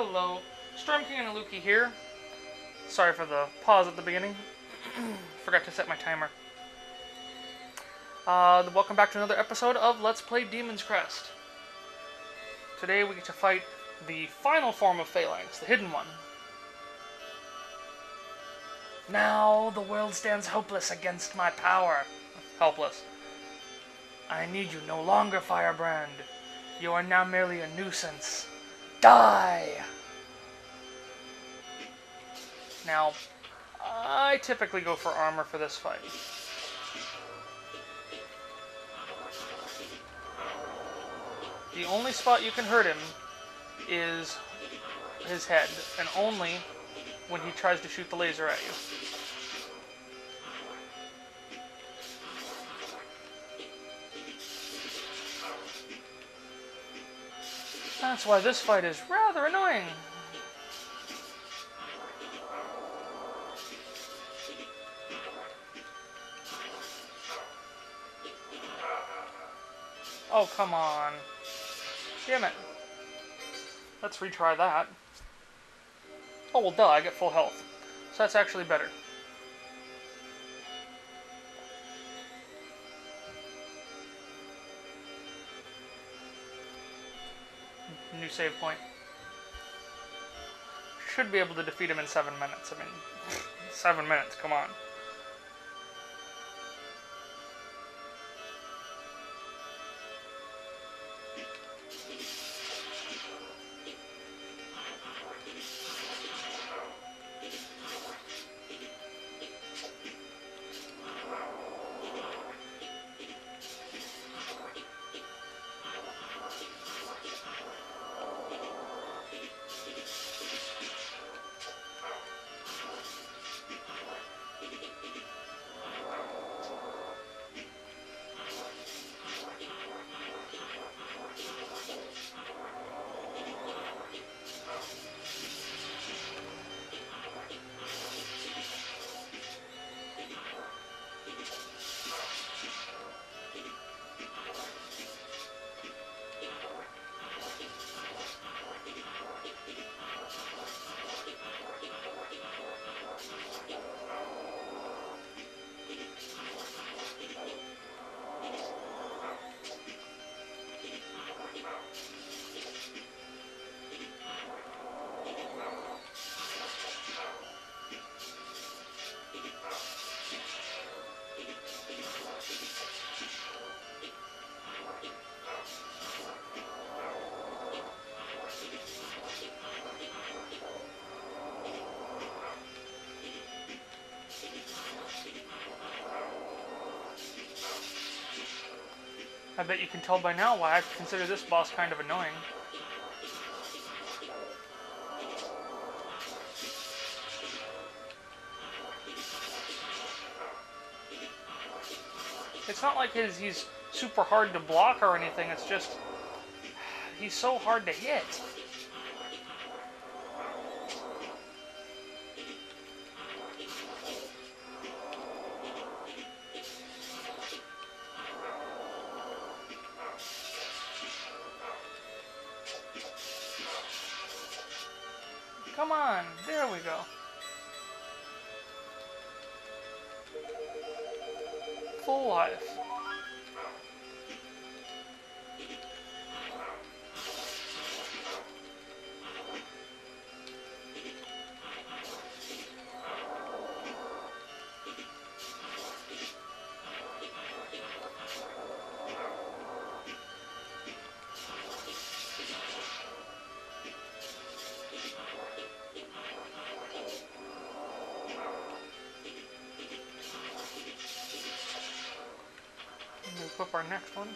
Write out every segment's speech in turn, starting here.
Hello, Storm King Ineluki here. Sorry for the pause at the beginning. Forgot to set my timer. Uh, welcome back to another episode of Let's Play Demon's Crest. Today we get to fight the final form of Phalanx, the hidden one. Now the world stands hopeless against my power. Helpless. I need you no longer, Firebrand. You are now merely a nuisance. Die! Now, I typically go for armor for this fight. The only spot you can hurt him is his head, and only when he tries to shoot the laser at you. That's why this fight is rather annoying. Oh, come on. Damn it. Let's retry that. Oh, well, duh, I get full health. So that's actually better. New save point. Should be able to defeat him in seven minutes. I mean, seven minutes, come on. I bet you can tell by now why I consider this boss kind of annoying. It's not like his he's super hard to block or anything, it's just he's so hard to hit. Come on, there we go. Full life. We'll our next one.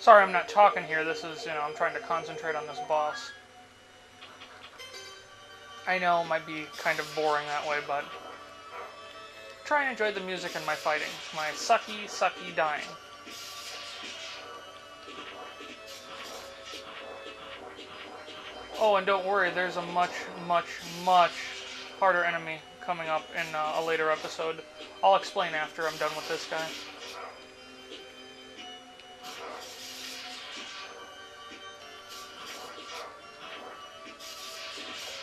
Sorry I'm not talking here. This is, you know, I'm trying to concentrate on this boss. I know it might be kind of boring that way, but try and enjoy the music and my fighting. My sucky, sucky dying. Oh, and don't worry, there's a much, much, much harder enemy coming up in uh, a later episode. I'll explain after I'm done with this guy.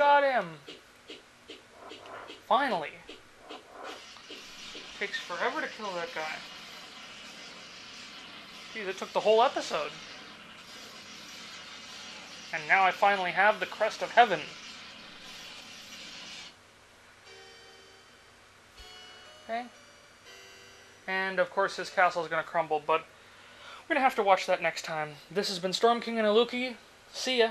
Got him! Finally! Takes forever to kill that guy. Geez, it took the whole episode. And now I finally have the crest of heaven. Okay. And of course his castle is going to crumble, but we're going to have to watch that next time. This has been Storm King Ineluki. See ya.